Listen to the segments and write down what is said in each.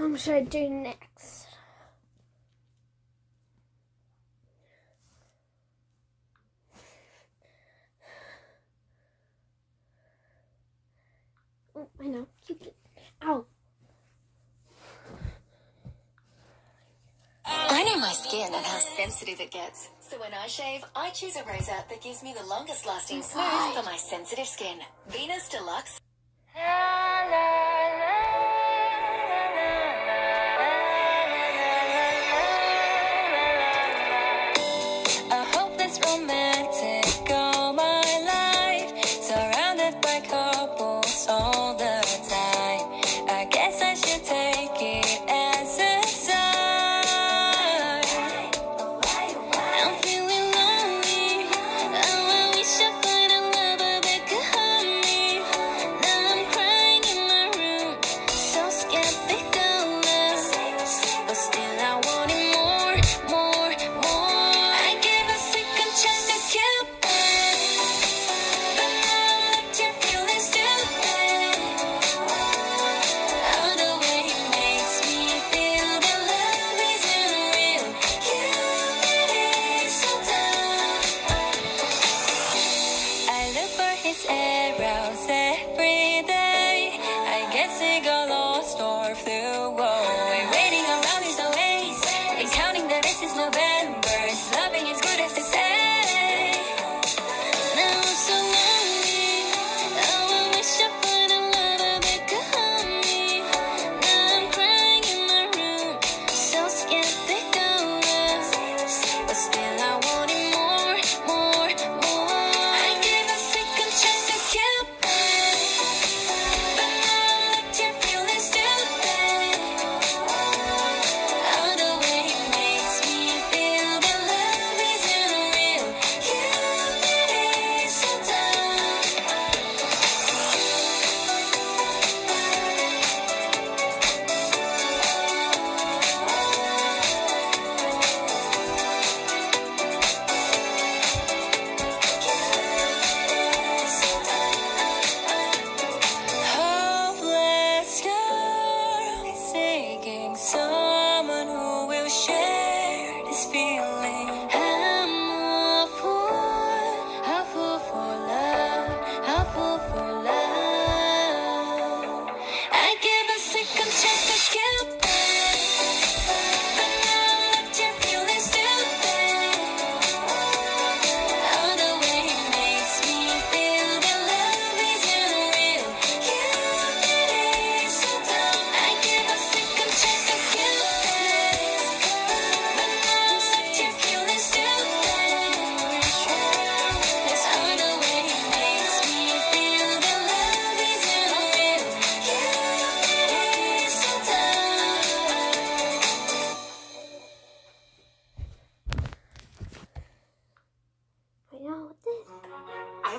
song should I do next? Oh, I know. You. Ow. I know my skin and how sensitive it gets. So when I shave, I choose a razor that gives me the longest lasting smooth for my sensitive skin. Venus Deluxe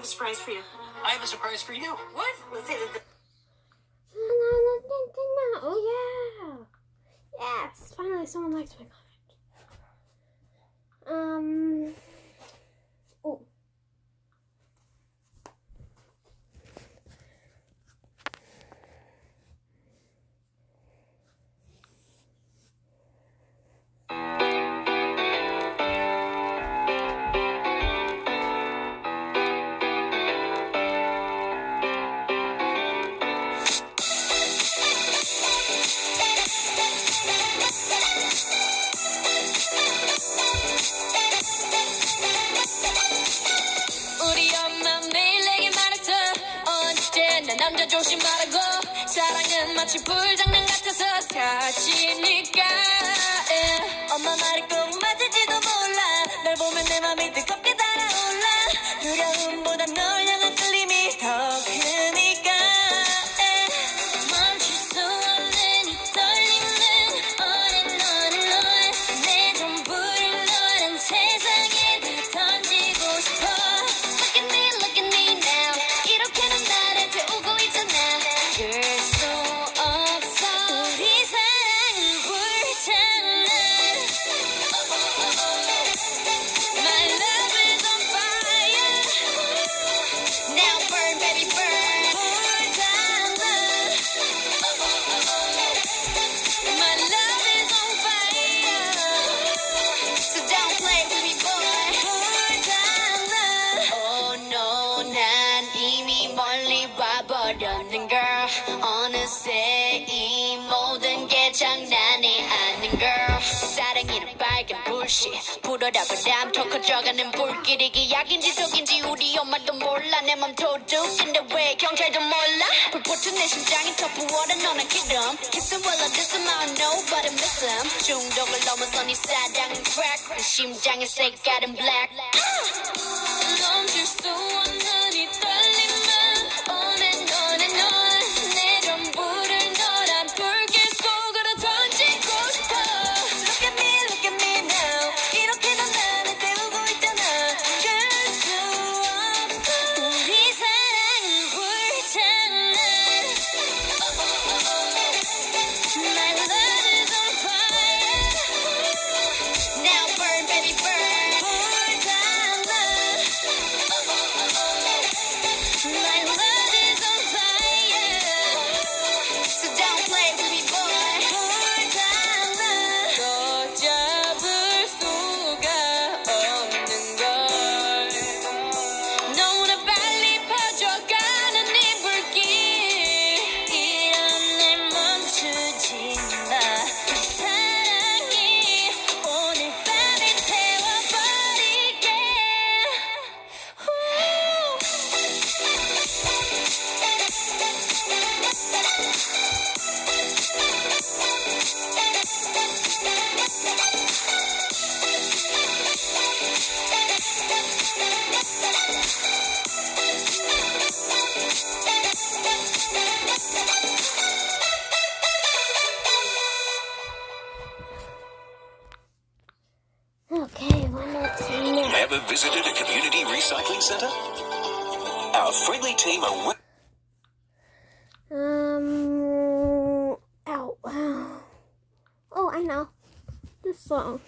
have a surprise for you. I have a surprise for you. What? Let's say that. oh yeah. Yes. Finally, someone likes my comment. 마치 불장난 같아서 다치니까 yeah. 엄마 말이 꼭 맞을지도 몰라 널 보면 내 맘이 뜨겁게 달아올라 두려움보다 널 향해 bullshit 불어라 바람 더 커져가는 불길이 기약인지 속인지 우리 엄마도 몰라. 내 맘 도둑인데 왜 경찰도 몰라? 불붙은 내 심장이 더 부어라 너는 기름. Kiss it while I diss him I don't know but I miss him. 중독을 넘어서 네 사랑은 crack. 내 심장의 색깔은 black. 멈출 수 없는 이 떨림 Team wi- Um. Ow. Oh, I know. This song.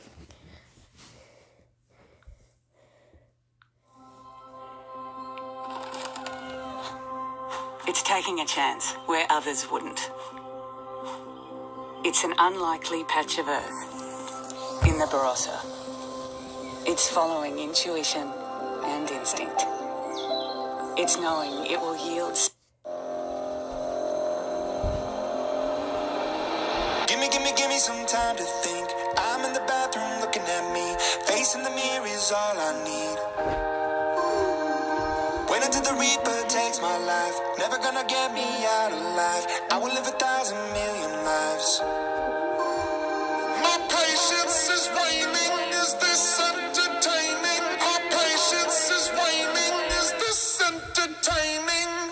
It's taking a chance where others wouldn't. It's an unlikely patch of earth in the Barossa. It's following intuition and instinct. It's knowing it will yield. Gimme, gimme, gimme some time to think. I'm in the bathroom looking at me. Facing the mirror is all I need. Wait until the Reaper takes my life. Never gonna get me out alive. I will live a thousand million lives. My patience is waning. Is this entertaining? Entertaining?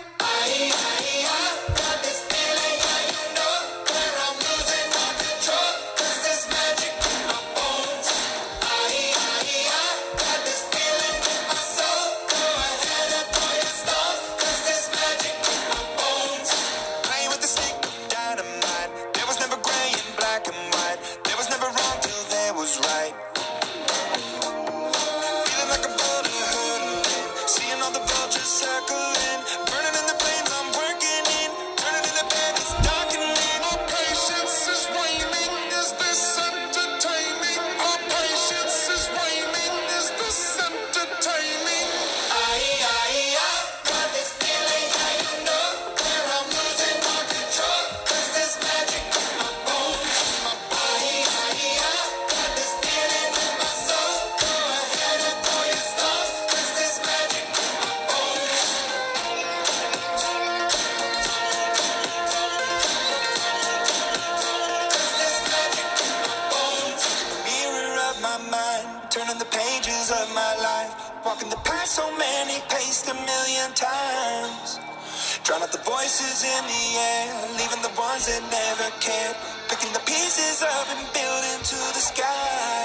Voices in the air, leaving the ones that never cared. Picking the pieces up and building to the sky.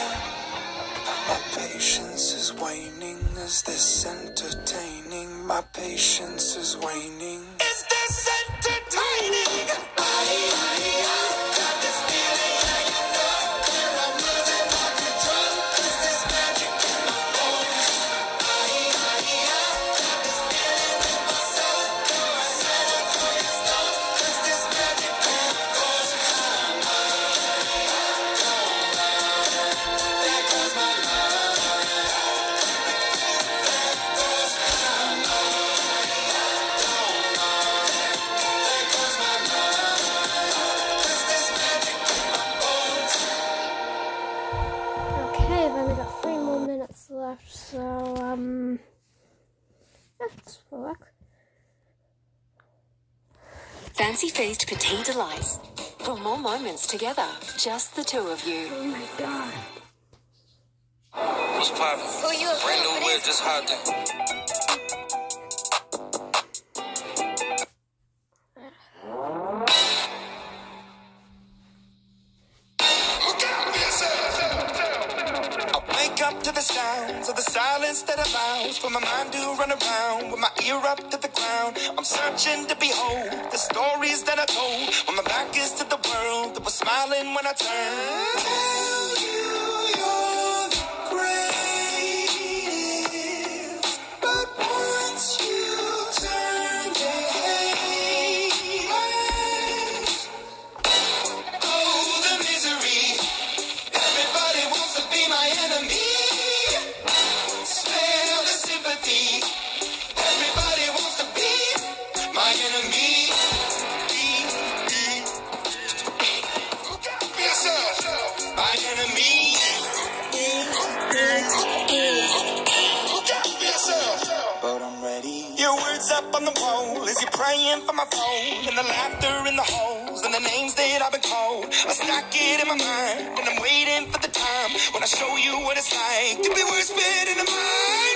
My patience is waning. Is this entertaining? My patience is waning. Is Fancy feast petite delights. For more moments together, just the two of you. Oh my god. What's poppin'? Who you Brand new whip, just hopped in. I wake up to the sounds of the silence that allows for my mind to run around with my ear up to the ground. I'm searching to behold the stories that I told when my back is to the world that was smiling when I turned. Praying for my phone. And the laughter in the halls and the names that I've been called. I stack it in my mind and I'm waiting for the time when I show you what it's like to be worse fit in the mind.